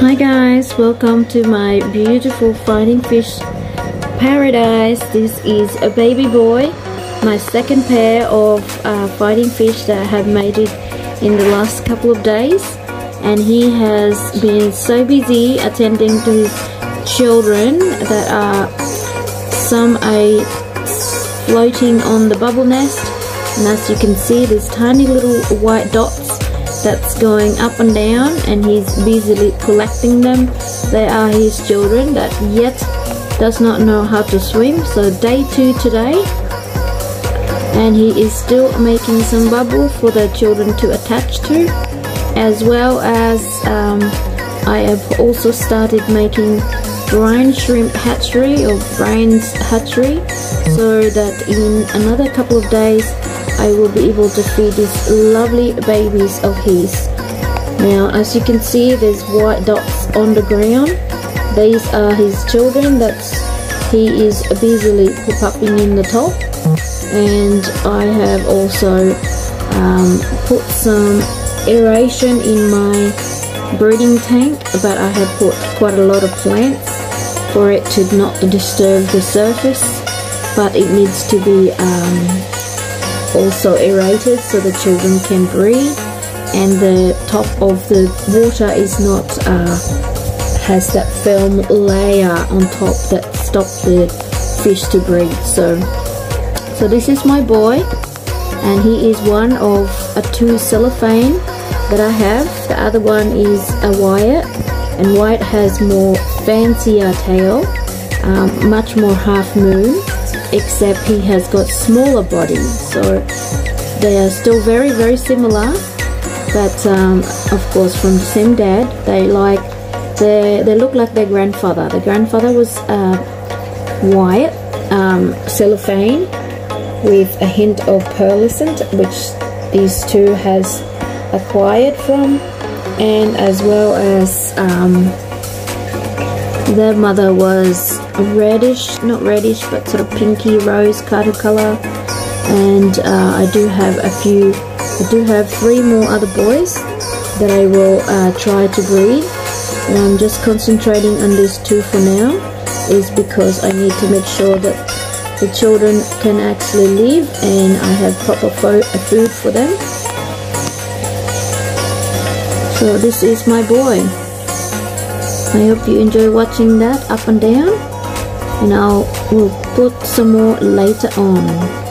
Hi guys, welcome to my beautiful fighting fish paradise. This is a baby boy, my second pair of uh, fighting fish that I have mated in the last couple of days. And he has been so busy attending to his children that are some are floating on the bubble nest. And as you can see, there's tiny little white dots that's going up and down and he's busily collecting them. They are his children that yet does not know how to swim. So day two today and he is still making some bubble for the children to attach to as well as um, I have also started making brine shrimp hatchery or brines hatchery so that in another couple of days I will be able to feed these lovely babies of his. Now as you can see there's white dots on the ground. These are his children that he is busily popping in the top and I have also um, put some aeration in my breeding tank but I have put quite a lot of plants for it to not disturb the surface but it needs to be um, also aerated so the children can breathe. And the top of the water is not uh, has that film layer on top that stops the fish to breathe. So so this is my boy. And he is one of a two cellophane that I have. The other one is a Wyatt. And Wyatt has more fancier tail um, much more half moon except he has got smaller body so they are still very very similar. But um, of course from the same dad they like they, they look like their grandfather. The grandfather was uh, white um, cellophane with a hint of pearlescent which these two has acquired from and as well as um, their mother was reddish, not reddish, but sort of pinky rose kind of color. And uh, I do have a few, I do have three more other boys that I will uh, try to breed. And I'm just concentrating on these two for now, is because I need to make sure that the children can actually live and I have proper food for them. So this is my boy. I hope you enjoy watching that up and down and we'll put some more later on